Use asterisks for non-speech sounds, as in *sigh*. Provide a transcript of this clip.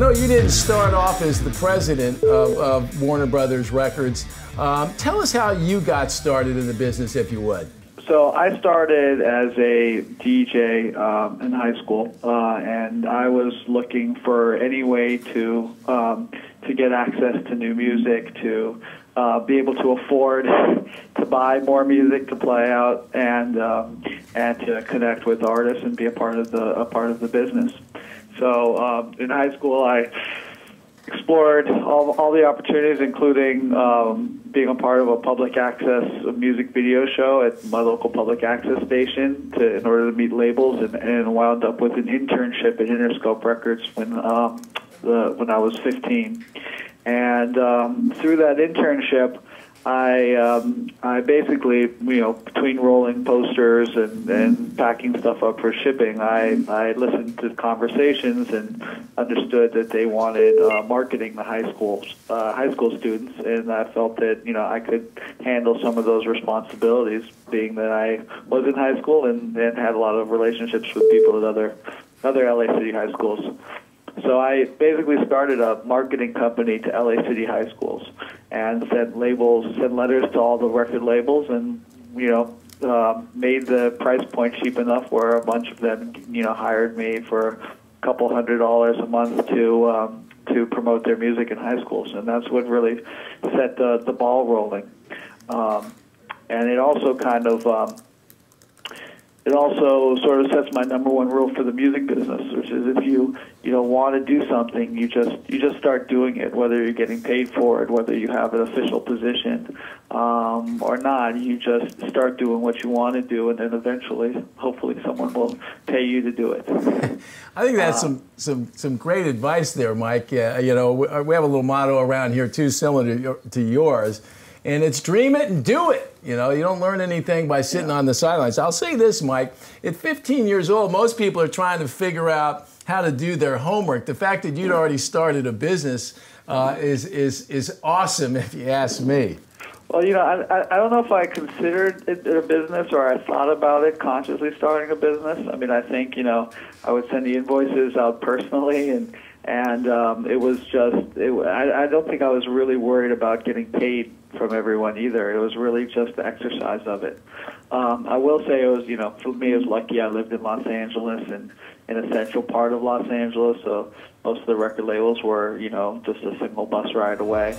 know you didn't start off as the president of, of Warner Brothers Records. Um, tell us how you got started in the business, if you would. So I started as a DJ um, in high school, uh, and I was looking for any way to um, to get access to new music, to uh, be able to afford *laughs* to buy more music to play out, and um, and to connect with artists and be a part of the a part of the business. So um, in high school, I explored all, all the opportunities, including um, being a part of a public access music video show at my local public access station to, in order to meet labels, and, and wound up with an internship at Interscope Records when um, the, when I was 15. And um, through that internship, I um, I basically you know between rolling posters and, and packing stuff up for shipping, I I listened to conversations and understood that they wanted uh, marketing the high school uh, high school students, and I felt that you know I could handle some of those responsibilities, being that I was in high school and, and had a lot of relationships with people at other other LA City high schools. So I basically started a marketing company to LA City high schools and sent labels, sent letters to all the record labels, and you know uh, made the price point cheap enough where a bunch of them you know hired me for a couple hundred dollars a month to um, to promote their music in high schools, and that's what really set the the ball rolling. Um, and it also kind of um, it also sort of sets my number one rule for the music business, which is if you you know want to do something, you just you just start doing it, whether you're getting paid for it, whether you have an official position um, or not. You just start doing what you want to do, and then eventually, hopefully, someone will pay you to do it. *laughs* I think that's uh, some some some great advice there, Mike. Uh, you know, we have a little motto around here too, similar to, your, to yours and it's dream it and do it. You know, you don't learn anything by sitting yeah. on the sidelines. I'll say this, Mike. At 15 years old, most people are trying to figure out how to do their homework. The fact that you'd already started a business uh, is, is, is awesome, if you ask me. Well, you know, I, I don't know if I considered it a business or I thought about it consciously starting a business. I mean, I think, you know, I would send the invoices out personally and and um, it was just it, I, I don't think I was really worried about getting paid from everyone either. It was really just the exercise of it. Um, I will say it was you know for me it was lucky I lived in Los Angeles and in a central part of Los Angeles, so most of the record labels were you know just a single bus ride away.